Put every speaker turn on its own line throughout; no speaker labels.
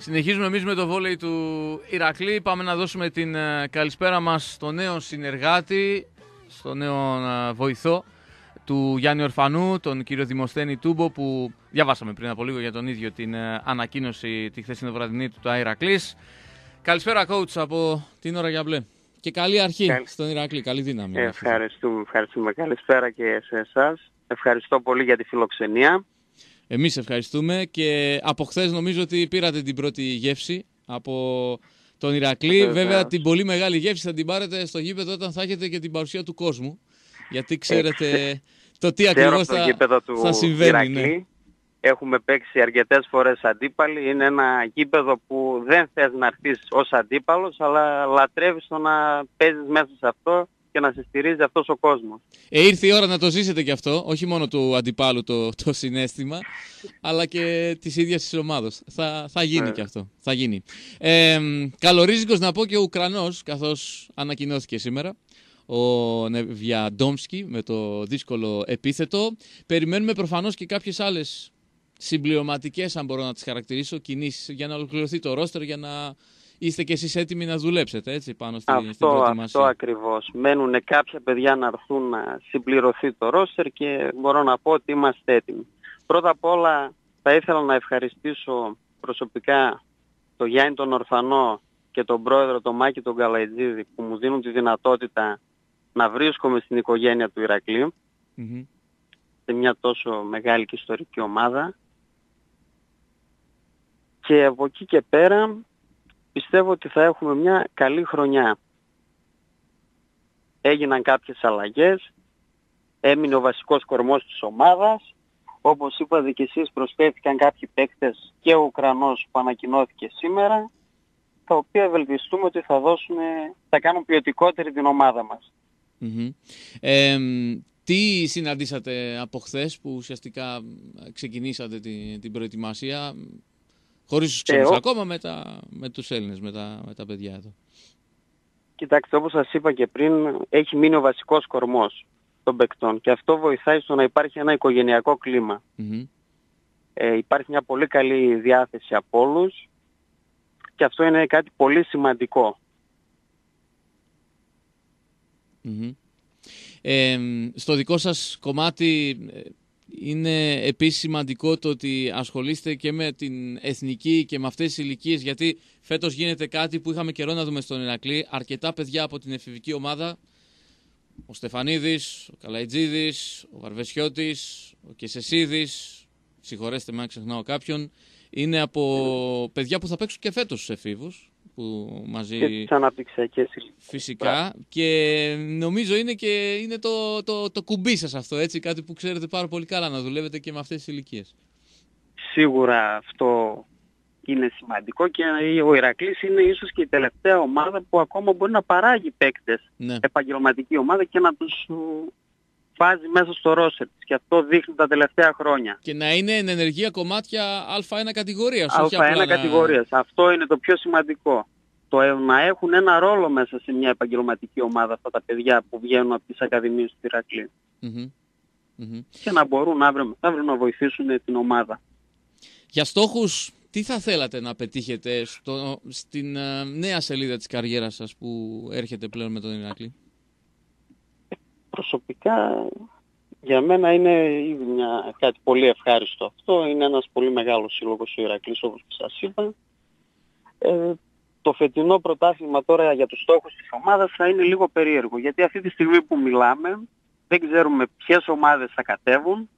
Συνεχίζουμε εμείς με το βόλεϊ του Ηρακλή. Πάμε να δώσουμε την ε, καλησπέρα μας στο νέο συνεργάτη, στο νέο ε, βοηθό του Γιάννη Ορφανού, τον κύριο Δημοσθένη Τούμπο, που διαβάσαμε πριν από λίγο για τον ίδιο την ε, ανακοίνωση τη χθεσινή βραδινή του του Ηρακλής. Καλησπέρα, coach, από την ώρα για μπλε. Και καλή αρχή Καλη... στον Ηρακλή, καλή δύναμη.
Ευχαριστούμε, ευχαριστούμε. Καλησπέρα και σε εσάς. Ευχαριστώ πολύ για τη φιλοξενία.
Εμείς ευχαριστούμε και από χθες νομίζω ότι πήρατε την πρώτη γεύση από τον Ηρακλή. Βέβαια την πολύ μεγάλη γεύση θα την πάρετε στο γήπεδο όταν θα έχετε και την παρουσία του κόσμου. Γιατί ξέρετε το τι ακριβώς θα, θα συμβαίνει. Ναι.
Έχουμε παίξει αρκετές φορές αντίπαλοι. Είναι ένα γήπεδο που δεν θες να έρθεις ως αντίπαλος, αλλά λατρεύεις το να παίζεις μέσα σε αυτό και να σε στηρίζει αυτός ο κόσμος.
Ε, ήρθε η ώρα να το ζήσετε και αυτό, όχι μόνο του αντιπάλου το, το συνέστημα, αλλά και της ίδιας της ομάδας. Θα, θα γίνει και αυτό. Θα γίνει. Ε, καλορίζικος να πω και ο Ουκρανός, καθώς ανακοινώθηκε σήμερα ο Νεβιαντόμσκι με το δύσκολο επίθετο. Περιμένουμε προφανώς και κάποιες άλλες συμπληρωματικές, αν μπορώ να τις χαρακτηρίσω, κινήσεις για να ολοκληρωθεί το ρόστερ, για να είστε κι εσείς έτοιμοι να δουλέψετε έτσι πάνω στην,
αυτό,
στην προετοιμασία.
Αυτό ακριβώς. Μένουν κάποια παιδιά να έρθουν να συμπληρωθεί το ρόστερ και μπορώ να πω ότι είμαστε έτοιμοι. Πρώτα απ' όλα θα ήθελα να ευχαριστήσω προσωπικά τον Γιάννη τον Ορφανό και τον πρόεδρο τον Μάκη τον Καλαϊτζίδη που μου δίνουν τη δυνατότητα να βρίσκομαι στην οικογένεια του ηρακλειου σε μια τόσο μεγάλη και ιστορική ομάδα. Και από εκεί και πέρα πιστεύω ότι θα έχουμε μια καλή χρονιά. Έγιναν κάποιες αλλαγές, έμεινε ο βασικός κορμός της ομάδας, όπως είπατε και εσείς προσθέθηκαν κάποιοι παίκτες και ο Ουκρανός που ανακοινώθηκε σήμερα, τα οποία ευελπιστούμε ότι θα, δώσουν, θα κάνουν ποιοτικότερη την ομάδα μας.
τι συναντήσατε από χθες που ουσιαστικά ξεκινήσατε την, την προετοιμασία; Χωρίς τους ξένους, ε, ακόμα με, τα, με τους Έλληνες, με τα, με τα παιδιά εδώ.
Κοιτάξτε, όπως σας είπα και πριν, έχει μείνει ο βασικός κορμός των παικτών και αυτό βοηθάει στο να υπάρχει ένα οικογενειακό Ε, υπάρχει μια πολύ καλή διάθεση από όλους και αυτό είναι κάτι πολύ σημαντικό.
Ε, στο δικό σας κομμάτι είναι επίσης σημαντικό το ότι ασχολείστε και με την εθνική και με αυτές τις ηλικίες, γιατί φέτος γίνεται κάτι που είχαμε καιρό να δούμε στον Ηρακλή. Αρκετά παιδιά από την εφηβική ομάδα, ο Στεφανίδης, ο Καλαϊτζίδης, ο Βαρβεσιώτης, ο Κεσεσίδης, συγχωρέστε με αν ξεχνάω κάποιον, είναι από παιδιά που θα παίξουν και φέτος στους εφήβους που μαζί...
Και τις αναπτυξιακές
Φυσικά και νομίζω είναι και είναι το, το, το κουμπί σας αυτό έτσι, κάτι που ξέρετε πάρα πολύ καλά να δουλεύετε και με αυτές τις ηλικίες.
Σίγουρα αυτό είναι σημαντικό και ο Ηρακλής είναι ίσως και η τελευταία ομάδα που ακόμα μπορεί να παράγει παίκτες ναι. επαγγελματική ομάδα και να τους βάζει μέσα στο ρόσερ της και αυτό δείχνει τα τελευταία χρόνια.
Και να είναι εν ενεργεία κομμάτια Α1 κατηγορίας.
Α1 κατηγορίας. Αυτό είναι το πιο σημαντικό. Το να έχουν ένα ρόλο μέσα σε μια επαγγελματική ομάδα αυτά τα παιδιά που βγαίνουν από τις ακαδημίες του Ηρακλή. Και να μπορούν αύριο, αύριο να βοηθήσουν την ομάδα.
Για στόχους, τι θα θέλατε να πετύχετε στο, στην uh, νέα σελίδα της καριέρας σας που έρχεται πλέον με τον Ηρακλή;
Προσωπικά για μένα είναι ήδη μια, κάτι πολύ ευχάριστο αυτό. Είναι ένας πολύ μεγάλος σύλλογος ο Ηρακλής όπως σας είπα. Ε, το φετινό πρωτάθλημα τώρα για τους στόχους της ομάδας θα είναι λίγο περίεργο γιατί αυτή τη στιγμή που μιλάμε δεν ξέρουμε ποιες ομάδες θα κατέβουν.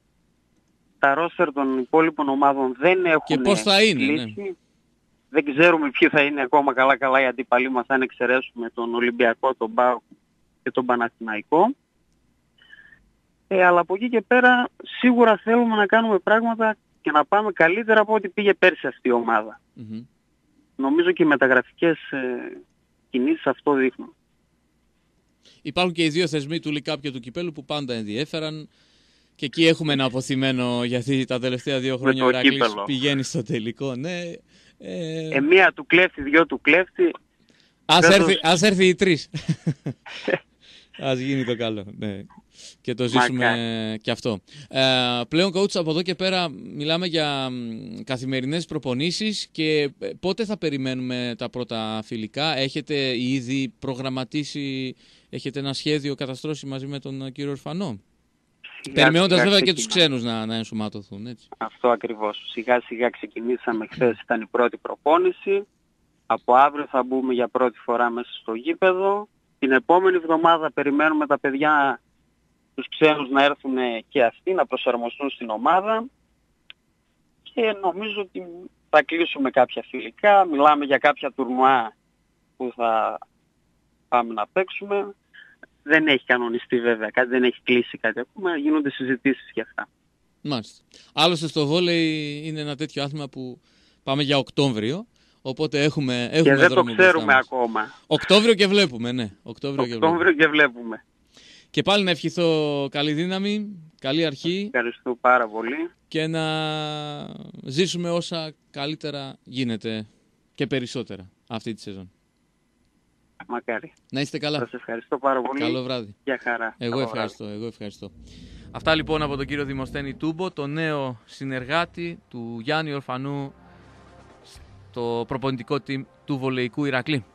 Τα ρόστερ των υπόλοιπων ομάδων δεν έχουν
Και πώς θα είναι, ναι.
Δεν ξέρουμε ποιοι θα είναι ακόμα καλά-καλά οι αντίπαλοι μας αν εξαιρέσουμε τον Ολυμπιακό, τον ΠΑΟ και τον Παναθηναϊκό. Ε, αλλά από εκεί και πέρα σίγουρα θέλουμε να κάνουμε πράγματα και να πάμε καλύτερα από ό,τι πήγε πέρσι αυτή η ομάδα. Νομίζω και οι μεταγραφικές ε, κινήσεις αυτό δείχνουν.
Υπάρχουν και οι δύο θεσμοί του ΛΙΚΑΠ και του Κυπέλου που πάντα ενδιέφεραν και εκεί έχουμε ένα αποθυμένο γιατί τα τελευταία δύο χρόνια ο Ηρακλής πηγαίνει στο τελικό. Ναι,
ε... ε μία του κλέφτη, δυο του κλέφτη.
Ας, έρθει, ας έρθει οι τρεις. Ας γίνει το καλό, ναι. Και το ζήσουμε και αυτό. Ε, πλέον, coach, από εδώ και πέρα μιλάμε για καθημερινές προπονήσεις και ε, πότε θα περιμένουμε τα πρώτα φιλικά; Έχετε ήδη προγραμματίσει, έχετε ένα σχέδιο καταστρώσει μαζί με τον κύριο Ορφανό; Περιμένοντας βέβαια και τους ξένους να, να ενσωματωθούν. Έτσι.
Αυτό ακριβώς. Σιγά σιγά ξεκινήσαμε. Χθες ήταν η πρώτη προπόνηση. Από αύριο θα μπούμε για πρώτη φορά μέσα στο γήπεδο. Την επόμενη εβδομάδα περιμένουμε τα παιδιά, τους ξένους να έρθουν και αυτοί να προσαρμοστούν στην ομάδα. Και νομίζω ότι θα κλείσουμε κάποια φιλικά. Μιλάμε για κάποια τουρνουά που θα πάμε να παίξουμε. Δεν έχει κανονιστεί βέβαια κάτι, δεν έχει κλείσει κάτι ακόμα, γίνονται συζητήσεις για αυτά.
Μάλιστα. Άλλωστε στο βόλεϊ είναι ένα τέτοιο άθλημα που πάμε για Οκτώβριο, οπότε έχουμε, έχουμε
Και δεν το ξέρουμε ακόμα.
Οκτώβριο και βλέπουμε, ναι.
Οκτώβριο, και, βλέπουμε. και βλέπουμε.
Και πάλι να ευχηθώ καλή δύναμη, καλή αρχή.
Ευχαριστώ πάρα πολύ.
Και να ζήσουμε όσα καλύτερα γίνεται και περισσότερα αυτή τη σεζόν.
Μακάρι.
Να είστε καλά.
Σας ευχαριστώ πάρα πολύ.
Καλό βράδυ.
Για χαρά.
Εγώ ευχαριστώ, εγώ ευχαριστώ. Αυτά λοιπόν από τον κύριο Δημοσθένη Τούμπο, το νέο συνεργάτη του Γιάννη Ορφανού στο προπονητικό team του Βολεϊκού Ηρακλή.